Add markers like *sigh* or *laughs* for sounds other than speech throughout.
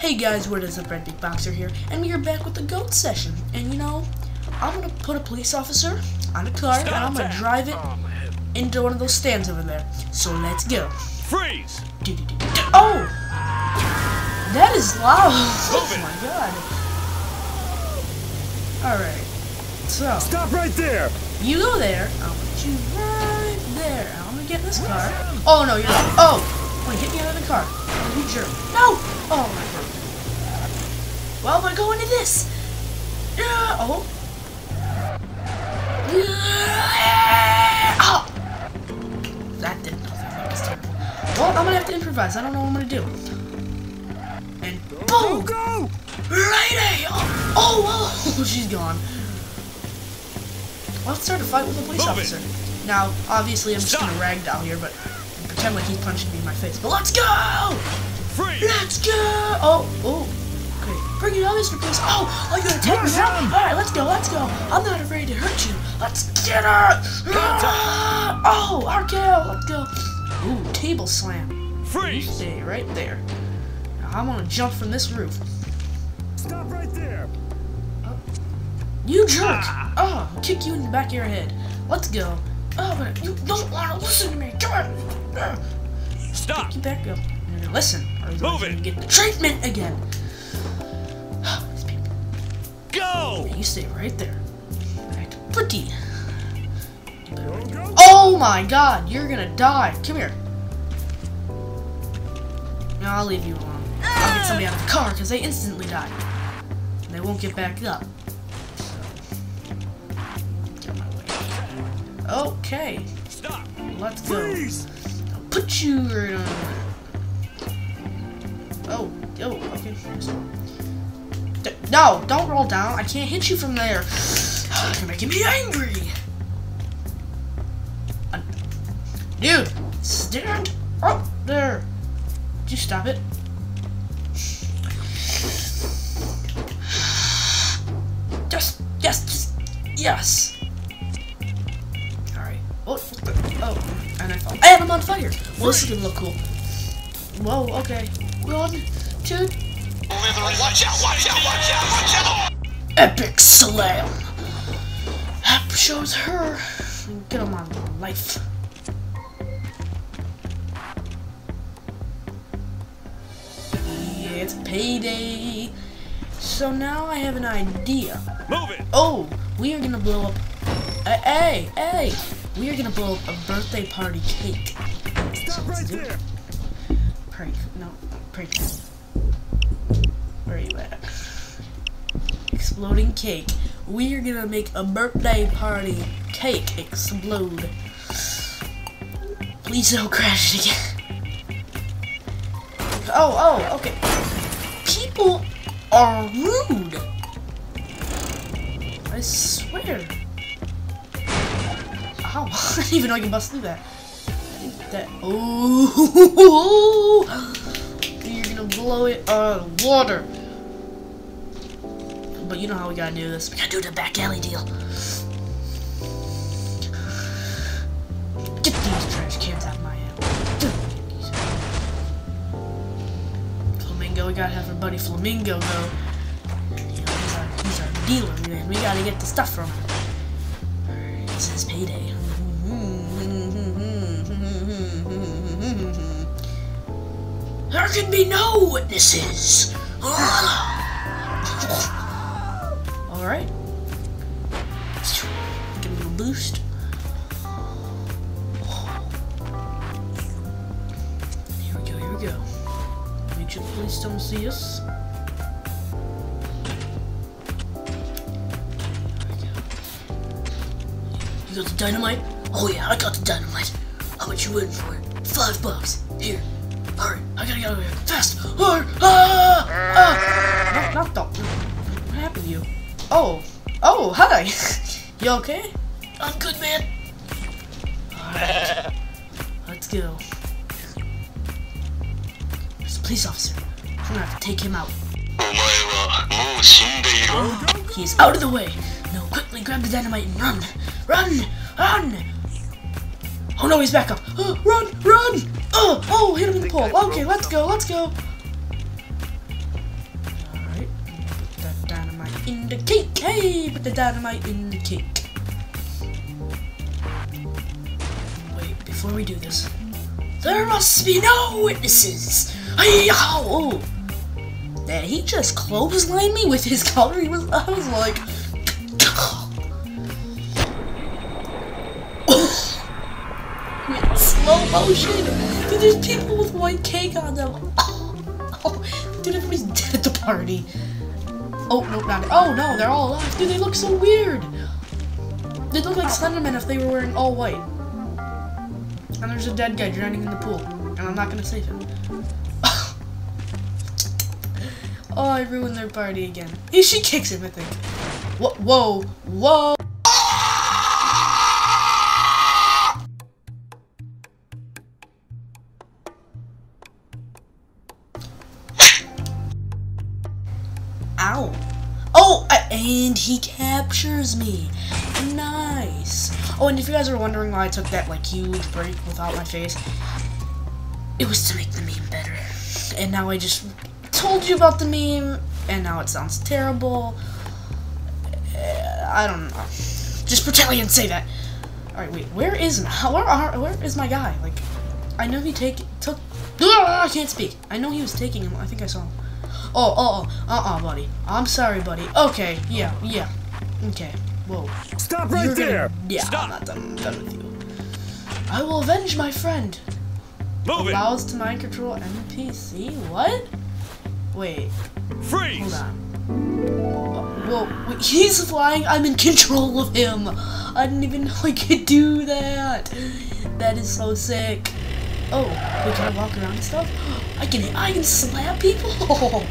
Hey guys, what is up, Redbeak Boxer here, and we are back with the GOAT session. And you know, I'm gonna put a police officer on a car, and I'm gonna drive it oh, into one of those stands over there. So let's go. Freeze! Oh! That is loud! *laughs* Oh my god. Alright. So, Stop right there! you go there, I'll put you right there. I'm gonna get in this car. Oh no, you're not. Oh! Wait, hit me out of the car. Oh, you jerk. No! Oh my god. Well, I'm gonna go into this. Yeah. Oh. Oh. That did nothing. That was terrible. Well, I'm gonna have to improvise. I don't know what I'm gonna do. And Go, boom! go! Lady! Oh, oh, oh, *laughs* she's gone. Let's start a fight with a police Move it. officer. Now, obviously, I'm just Stop. gonna ragdoll here, but pretend like he's punching me in my face. But let's go! Let's go! Oh, oh. Bring it on, Mr. Police. Oh, oh, you're gonna take me out? Alright, let's go, let's go. I'm not afraid to hurt you. Let's get her! Ah! Oh, RKO, let's go. Ooh, table slam. You Freeze! stay right there. Now, I'm gonna jump from this roof. Stop right there! You jerk! Ah. Oh, I'll kick you in the back of your head. Let's go. Oh, but you don't want to listen to me. Come on. Ah, Stop! Get back up. Listen, or you're going to get the treatment again. You stay right there. Go, go! Oh my god, you're gonna die. Come here. No, I'll leave you alone. I'll get somebody out of the car because they instantly die. And they won't get back up. Get my way. Okay, let's go. Freeze! I'll put you right on. Oh, oh, okay. No, don't roll down. I can't hit you from there. *sighs* You're making me angry. Dude, stand up there. Did you stop it? *sighs* Yes, yes, just, yes. Alright. Oh, oh, and I fell. And I'm on fire. Well, this is gonna look cool. Whoa, okay. One, two, Watch out, watch out, watch out, watch out! epic slam. App shows her. Get on life. Yeah, it's payday. So now I have an idea. Move it! Oh, we are gonna blow up. Hey, hey! We are gonna blow up a birthday party cake. Stop right there! Prank. No, prank. Where you at? Exploding cake. We are gonna make a birthday party cake explode. Please don't crash it again. Oh, oh, okay. People are rude. I swear. Ow, *laughs* I didn't even know I can bust through that. That oh, *laughs* you're gonna blow it of water. But you know how we gotta do this. We gotta do the back alley deal. Get these trash cans out of my alley. Flamingo, we gotta have our buddy Flamingo go. You know, he's our, he's our dealer, man. We gotta get the stuff from him. This is payday. There can be no witnesses. Sure don't. You got the dynamite? Oh yeah, I got the dynamite. How much you in for it? Five bucks. Here. Hurry, I gotta get out of here. Fast! Hurry! Ah! Ah! Not, not the... What happened to you? Oh. Oh, hi! *laughs* you okay? I'm good, man. Alright. Let's go. There's a police officer gonna take him out. Oh, uh, he's out of the way. Now quickly grab the dynamite and run. Run! Run! Oh no, he's back up. Uh, run! Run! Oh! Oh, hit him in the pole. Okay, let's go, let's go. Alright, put that dynamite in the cake. Hey, put the dynamite in the cake. Wait, before we do this, there must be no witnesses. Hey, oh! That he just clotheslined me with his counter. He was, I was like, with *laughs* slow motion. Dude, there's people with white cake on them. Oh, *laughs* dude, everybody's dead at the party. Oh, no, not Oh, no, they're all alive. Dude, they look so weird. They'd look like Slenderman if they were wearing all white. And there's a dead guy drowning in the pool. And I'm not gonna save him. Oh, I ruined their party again. He, she kicks him, I think. Whoa, whoa, whoa. Ow. Oh, and he captures me. Nice. Oh, and if you guys are wondering why I took that like huge break without my face, it was to make the meme better. And now I just told you about the meme, and now it sounds terrible. Uh, I don't know. Just pretend I didn't say that. All right, wait. Where is where are where is my guy? Like, I know he take took. Ah, I can't speak. I know he was taking him. I think I saw him. Oh, oh, oh, uh-uh, buddy. I'm sorry, buddy. Okay, yeah, yeah. Okay, whoa. Stop right You're gonna- there. Yeah, Stop. I'm not done, I'm done with you. I will avenge my friend. Move it. Allows to mind control NPC. What? Wait, hold Freeze. on. Whoa, wait, he's flying. I'm in control of him. I didn't even know I could do that. That is so sick. Oh, wait, can I walk around and stuff? *gasps* I can, I can slap people. *laughs*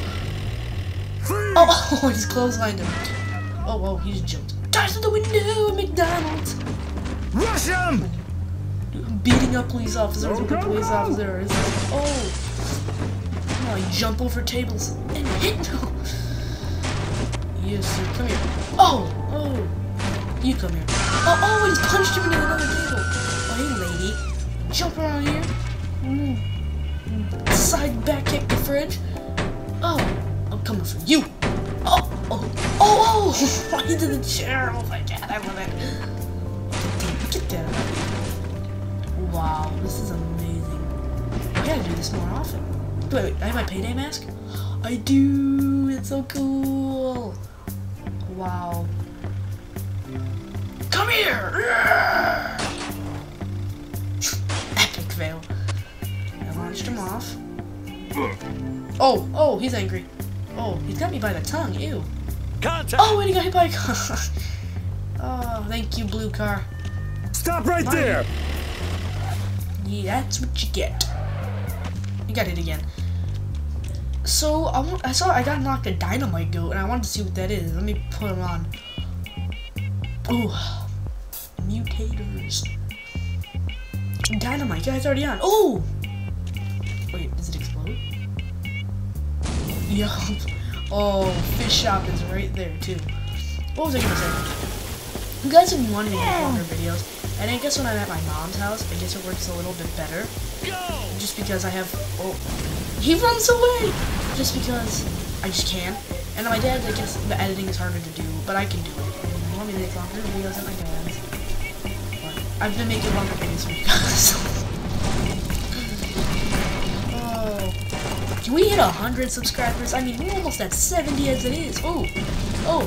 Oh, oh, *laughs* he's clotheslined him. Oh, oh, he just jumped. Dive to the window, McDonald's. Rush him. Beating up police officers police officers. Oh. I jump over tables and hit *laughs* no. Yes, sir. Come here. Oh, oh. You come here. Oh, oh, he punched him into another table. Oh, hey, lady. Jump around here. Mm. Side back kick the fridge. Oh, I'm coming for you. Oh, oh, oh, oh. *laughs* Right into the chair. Oh my god, I love it. Down. Wow, this is amazing. I gotta do this more often. Wait, wait, I have my payday mask? I do! It's so cool! Wow. Come here! Epic fail. I launched him off. Oh, oh, he's angry. Oh, he's got me by the tongue, ew. Contact. Oh, and he got hit by a *laughs* car. oh, thank you, blue car. Stop right there. Yeah, that's what you get. You got it again. So I want, I saw I got knocked a dynamite goat, and I wanted to see what that is. Let me put him on. Ooh, mutators. Dynamite, guy's already on. Oh, wait, does it explode? Yup. *laughs* Oh, fish shop is right there too. What was I gonna say? You guys have been wanting to make longer videos, and I guess when I'm at my mom's house, I guess it works a little bit better. Go. Just because I have. Oh, he runs away! Just because I just can. And my dad, I guess the editing is harder to do, but I can do it. I want me make longer videos at my dad's. But I've been making longer videos you *laughs* oh. Can we hit 100 subscribers? I mean, we're almost at 70 as it is. Oh. Oh.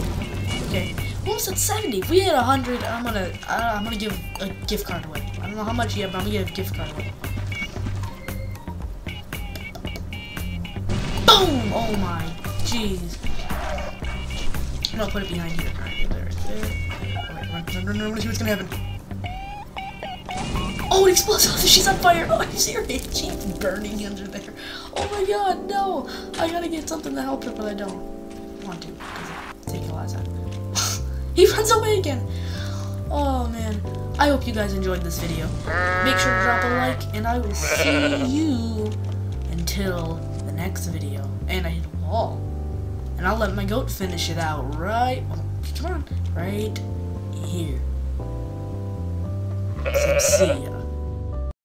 Okay. We're almost at 70. If we hit 100, I'm gonna, uh, I'm gonna give a gift card away. I don't know how much yet, but I'm gonna give a gift card away. Boom! Oh my, jeez. I'm gonna put it behind here. Alright, there, there. Alright, run, run, run, run, let's see what's gonna happen. Oh, it explodes! *laughs* Oh, she's on fire! Oh, I'm serious. *laughs* She's burning under there. Oh my god, no! I gotta get something to help her, but I don't want to, because it takes a lot of time. *laughs* he runs away again! Oh man. I hope you guys enjoyed this video. Make sure to drop a like, and I will see you until next video. And I hit a wall. And I'll let my goat finish it out right, oh, come on, right here. See.